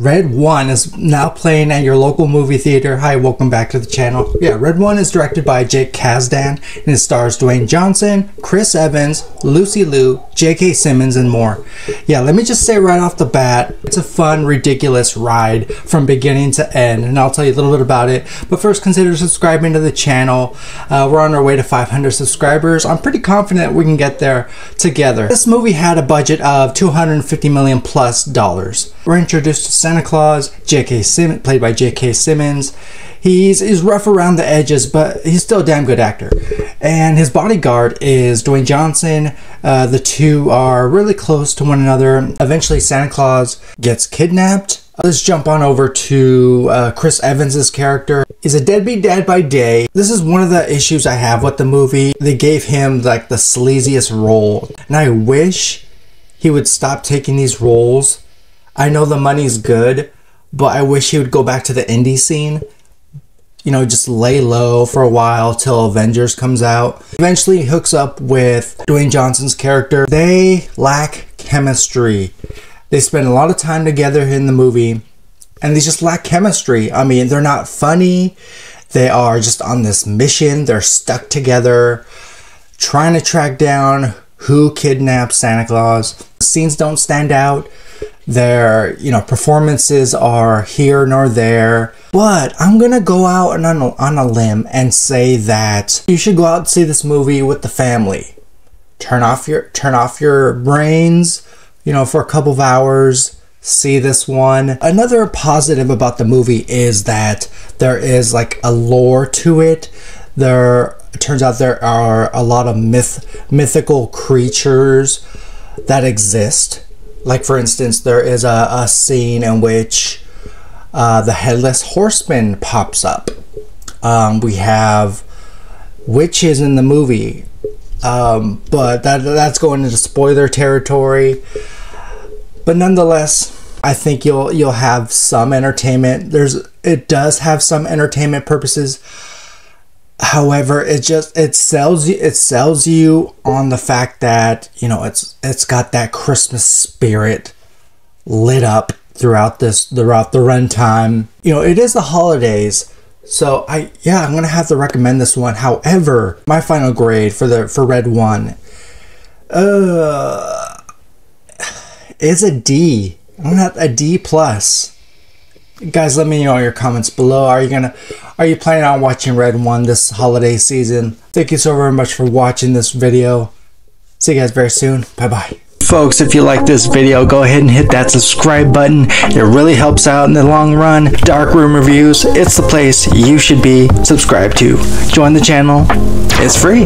Red One is now playing at your local movie theater. Hi, welcome back to the channel. Yeah, Red One is directed by Jake Kasdan and it stars Dwayne Johnson, Chris Evans, Lucy Liu, J.K. Simmons, and more. Yeah, let me just say right off the bat, it's a fun, ridiculous ride from beginning to end, and I'll tell you a little bit about it. But first, consider subscribing to the channel. Uh, we're on our way to 500 subscribers. I'm pretty confident we can get there together. This movie had a budget of 250 million plus dollars. We're introduced to Santa Claus, J.K. Simmons, played by J.K. Simmons. He's, he's rough around the edges, but he's still a damn good actor. And his bodyguard is Dwayne Johnson. Uh, the two are really close to one another. Eventually, Santa Claus gets kidnapped. Let's jump on over to uh, Chris Evans's character. He's a deadbeat dad by day. This is one of the issues I have with the movie. They gave him like the sleaziest role, and I wish he would stop taking these roles I know the money's good, but I wish he would go back to the indie scene. You know, just lay low for a while till Avengers comes out. Eventually, he hooks up with Dwayne Johnson's character. They lack chemistry. They spend a lot of time together in the movie, and they just lack chemistry. I mean, they're not funny. They are just on this mission. They're stuck together, trying to track down who kidnapped Santa Claus. Scenes don't stand out their you know performances are here nor there. But i'm gonna go out and on a, on a limb and say that you should go out and see this movie with the family. Turn off your turn off your brains you know for a couple of hours see this one. Another positive about the movie is that there is like a lore to it. There it turns out there are a lot of myth mythical creatures that exist like for instance, there is a, a scene in which uh, the headless horseman pops up. Um, we have witches in the movie, um, but that that's going into spoiler territory. But nonetheless, I think you'll you'll have some entertainment. There's it does have some entertainment purposes. However, it just it sells you it sells you on the fact that you know it's it's got that Christmas spirit lit up throughout this throughout the runtime. You know, it is the holidays, so I yeah I'm gonna have to recommend this one. However, my final grade for the for Red One, uh, is a D. I'm gonna have a D plus guys let me know your comments below. Are you gonna are you planning on watching red one this holiday season? Thank you so very much for watching this video. See you guys very soon. Bye bye folks if you like this video go ahead and hit that subscribe button. It really helps out in the long run. Dark room reviews it's the place you should be subscribed to. Join the channel. It's free